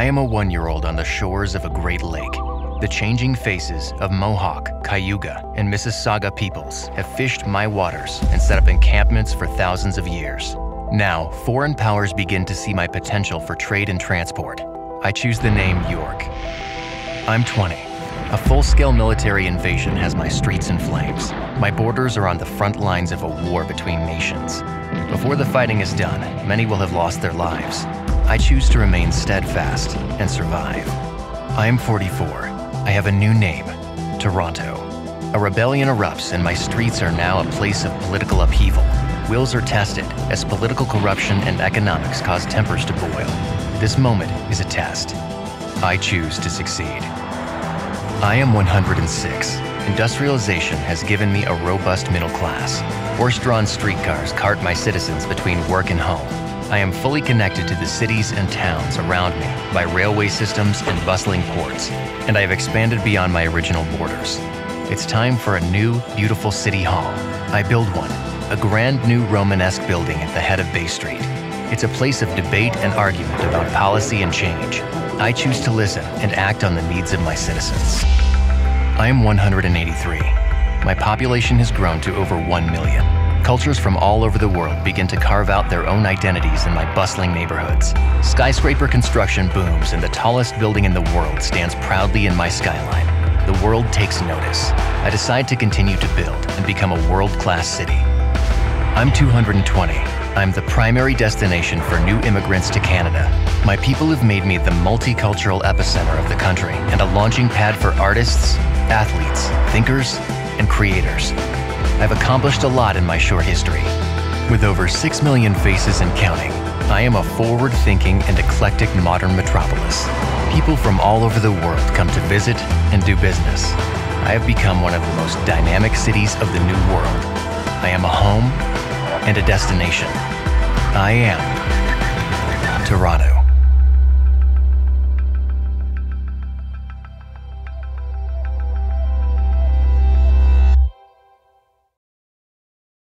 I am a one year old on the shores of a great lake. The changing faces of Mohawk, Cayuga, and Mississauga peoples have fished my waters and set up encampments for thousands of years. Now, foreign powers begin to see my potential for trade and transport. I choose the name York. I'm 20. A full scale military invasion has my streets in flames. My borders are on the front lines of a war between nations. Before the fighting is done, many will have lost their lives. I choose to remain steadfast and survive. I am 44. I have a new name Toronto. A rebellion erupts, and my streets are now a place of political upheaval. Wills are tested as political corruption and economics cause tempers to boil. This moment is a test. I choose to succeed. I am 106. Industrialization has given me a robust middle class. Horse drawn streetcars cart my citizens between work and home. I am fully connected to the cities and towns around me by railway systems and bustling ports, and I have expanded beyond my original borders. It's time for a new, beautiful city hall. I build one, a grand new Romanesque building at the head of Bay Street. It's a place of debate and argument about policy and change. I choose to listen and act on the needs of my citizens. I am 183. My population has grown to over 1 million. Cultures from all over the world begin to carve out their own identities in my bustling neighborhoods. Skyscraper construction booms, and the tallest building in the world stands proudly in my skyline. The world takes notice. I decide to continue to build and become a world class city. I'm 220. I'm the primary destination for new immigrants to Canada. My people have made me the multicultural epicenter of the country and a launching pad for artists, athletes, thinkers, and creators. I've accomplished a lot in my short history. With over 6 million faces and counting, I am a forward thinking and eclectic modern metropolis. People from all over the world come to visit and do business. I have become one of the most dynamic cities of the New World. I am a home and a destination. I am Toronto.